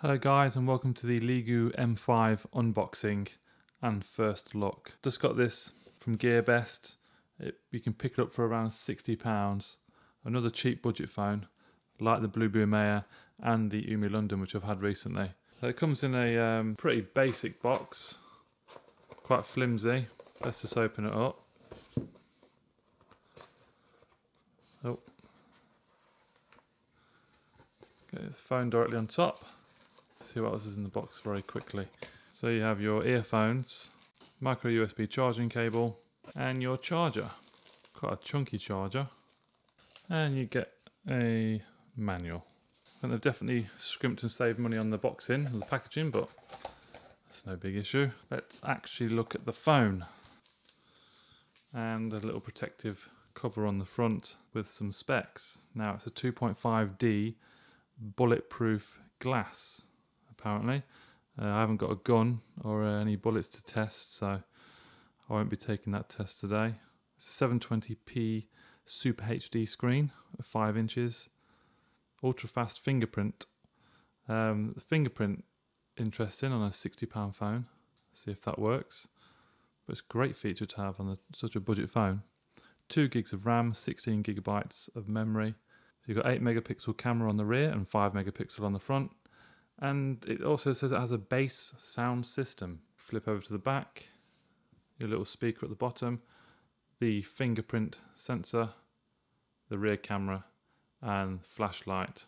Hello guys and welcome to the Leagoo M5 unboxing and first look. Just got this from GearBest. It, you can pick it up for around £60. Another cheap budget phone like the Blue Air and the Umi London which I've had recently. So it comes in a um, pretty basic box, quite flimsy. Let's just open it up. Oh. Get the phone directly on top see what else is in the box very quickly. So you have your earphones, micro USB charging cable, and your charger. Quite a chunky charger. And you get a manual. And they've definitely scrimped and saved money on the boxing and the packaging, but that's no big issue. Let's actually look at the phone. And a little protective cover on the front with some specs. Now it's a 2.5D bulletproof glass apparently. Uh, I haven't got a gun or uh, any bullets to test, so I won't be taking that test today. It's a 720p Super HD screen, 5 inches, ultra fast fingerprint. Um, fingerprint interesting on a £60 phone. See if that works. But it's a great feature to have on a, such a budget phone. 2 gigs of RAM, 16 gigabytes of memory. So you've got 8 megapixel camera on the rear and 5 megapixel on the front. And it also says it has a bass sound system. Flip over to the back, your little speaker at the bottom, the fingerprint sensor, the rear camera, and flashlight.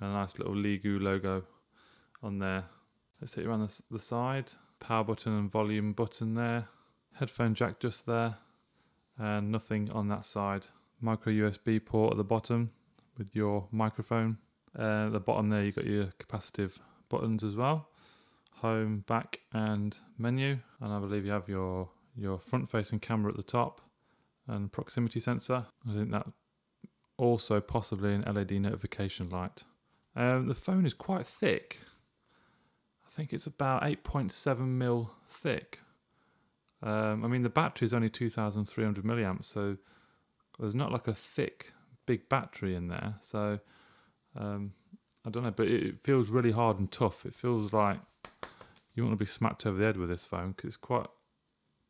And a nice little Leagoo logo on there. Let's take you around the, the side. Power button and volume button there. Headphone jack just there. And nothing on that side. Micro USB port at the bottom with your microphone uh, at the bottom there you've got your capacitive buttons as well. Home, back and menu. And I believe you have your, your front facing camera at the top and proximity sensor. I think that also possibly an LED notification light. Um, the phone is quite thick. I think it's about 8.7 mil thick. Um, I mean, the battery is only 2,300 milliamps, so there's not like a thick, big battery in there. So um, I don't know, but it feels really hard and tough. It feels like you want to be smacked over the head with this phone because it's quite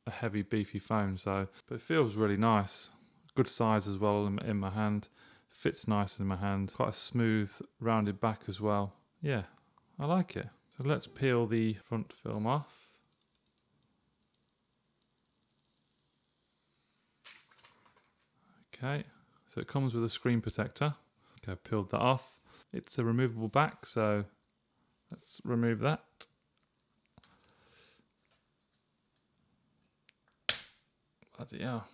a heavy, beefy phone. So, but it feels really nice. Good size as well in, in my hand. Fits nice in my hand. Quite a smooth, rounded back as well. Yeah, I like it. So let's peel the front film off. Okay, so it comes with a screen protector. Okay, I've peeled that off. It's a removable back, so let's remove that. Bloody hell.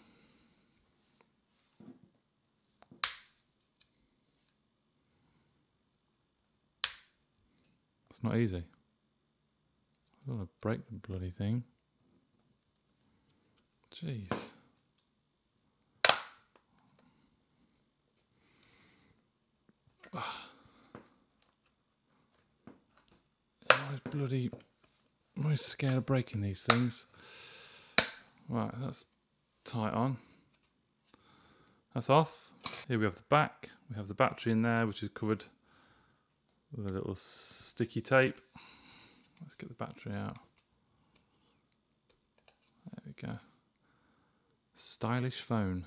It's not easy. I don't want to break the bloody thing. Jeez. Bloody... I'm always scared of breaking these things. Right, that's tight on. That's off. Here we have the back. We have the battery in there, which is covered with a little sticky tape. Let's get the battery out. There we go. Stylish phone.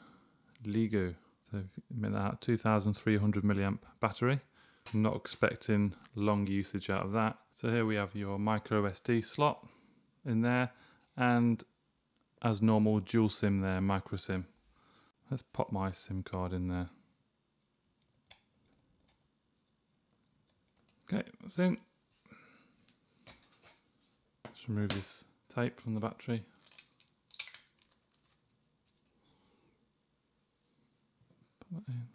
Leagoo. So, made that 2,300 milliamp battery. Not expecting long usage out of that. So here we have your micro SD slot in there and as normal dual SIM there, micro SIM. Let's pop my SIM card in there. Okay, that's in. Let's remove this tape from the battery. Put that in.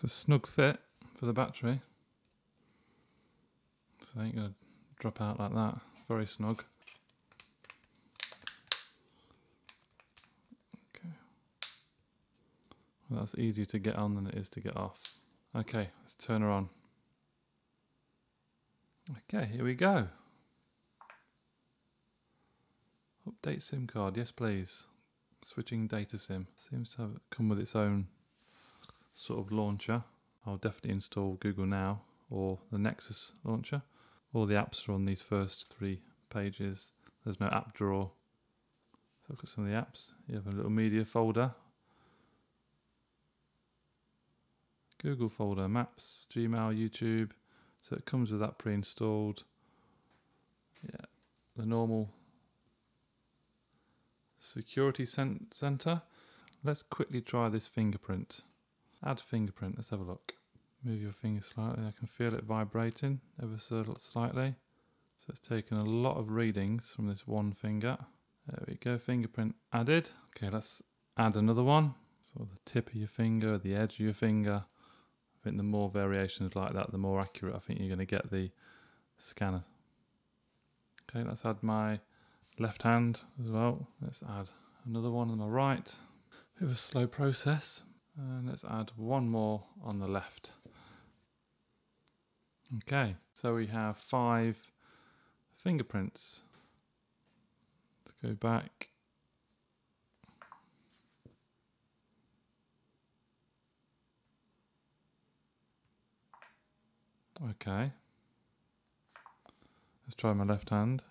It's a snug fit for the battery. So it ain't going to drop out like that. Very snug. Okay. Well, that's easier to get on than it is to get off. Okay, let's turn her on. Okay, here we go. Update SIM card, yes please. switching data sim. Seems to have come with its own sort of launcher. I'll definitely install Google Now or the Nexus launcher. All the apps are on these first three pages. There's no app drawer. Look at some of the apps. You have a little media folder. Google folder, Maps, Gmail, YouTube. So it comes with that pre-installed. Yeah, the normal security center. Let's quickly try this fingerprint. Add fingerprint, let's have a look. Move your finger slightly, I can feel it vibrating ever so slightly. So it's taken a lot of readings from this one finger. There we go, fingerprint added. Okay, let's add another one. So the tip of your finger, the edge of your finger. I think the more variations like that, the more accurate I think you're going to get the scanner. Okay, let's add my left hand as well. Let's add another one on the right. Bit of a slow process. And let's add one more on the left. Okay, so we have five fingerprints. Let's go back. Okay. Let's try my left hand.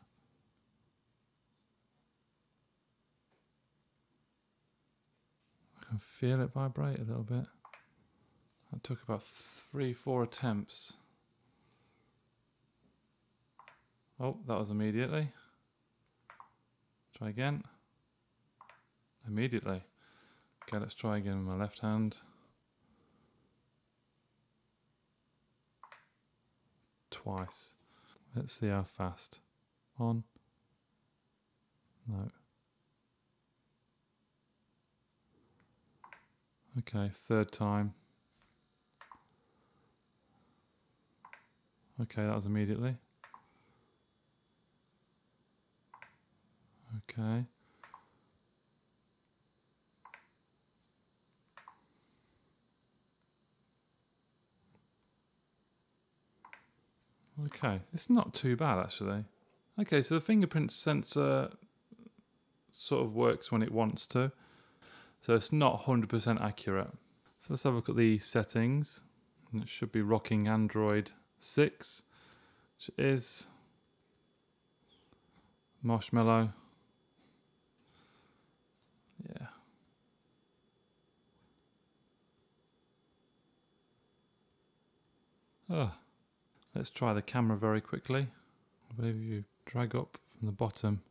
Can feel it vibrate a little bit. That took about three, four attempts. Oh, that was immediately. Try again. Immediately. Okay, let's try again with my left hand. Twice. Let's see how fast. On. No. Okay, third time. Okay, that was immediately. Okay. Okay, it's not too bad actually. Okay, so the fingerprint sensor sort of works when it wants to. So it's not 100% accurate. So let's have a look at the settings. And it should be rocking Android 6, which is Marshmallow. Yeah. Oh. Let's try the camera very quickly. I believe you drag up from the bottom,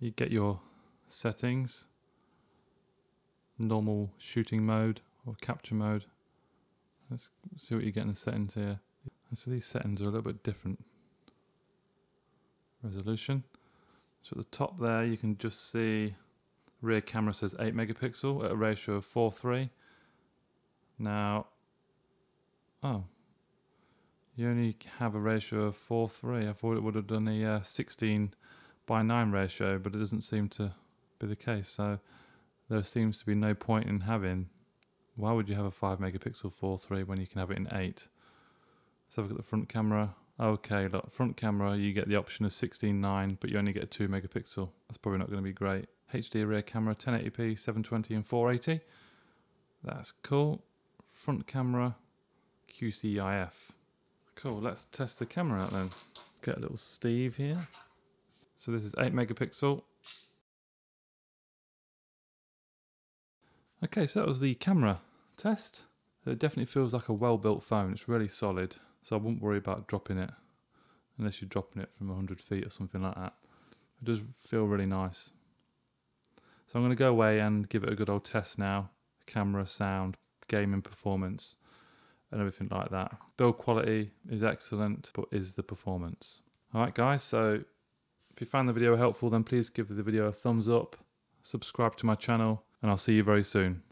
you get your settings, normal shooting mode or capture mode. Let's see what you get in the settings here. So these settings are a little bit different. Resolution. So at the top there you can just see rear camera says 8 megapixel at a ratio of 4.3. Now, oh, you only have a ratio of 4.3. I thought it would have done a uh, 16 by 9 ratio, but it doesn't seem to be the case. So there seems to be no point in having. Why would you have a 5 megapixel 4.3 when you can have it in 8? Let's have a look at the front camera. Okay, look, front camera, you get the option of 16.9, but you only get a 2 megapixel. That's probably not going to be great. HD rear camera, 1080p, 720 and 480. That's cool. Front camera, QCIF. Cool, let's test the camera out then. Get a little Steve here. So this is 8 megapixel. Okay, so that was the camera test. It definitely feels like a well-built phone. It's really solid, so I wouldn't worry about dropping it unless you're dropping it from 100 feet or something like that. It does feel really nice. So I'm going to go away and give it a good old test now. Camera, sound, gaming performance and everything like that. Build quality is excellent, but is the performance. Alright guys, so if you found the video helpful then please give the video a thumbs up, subscribe to my channel and I'll see you very soon.